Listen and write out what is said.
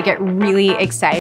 I get really excited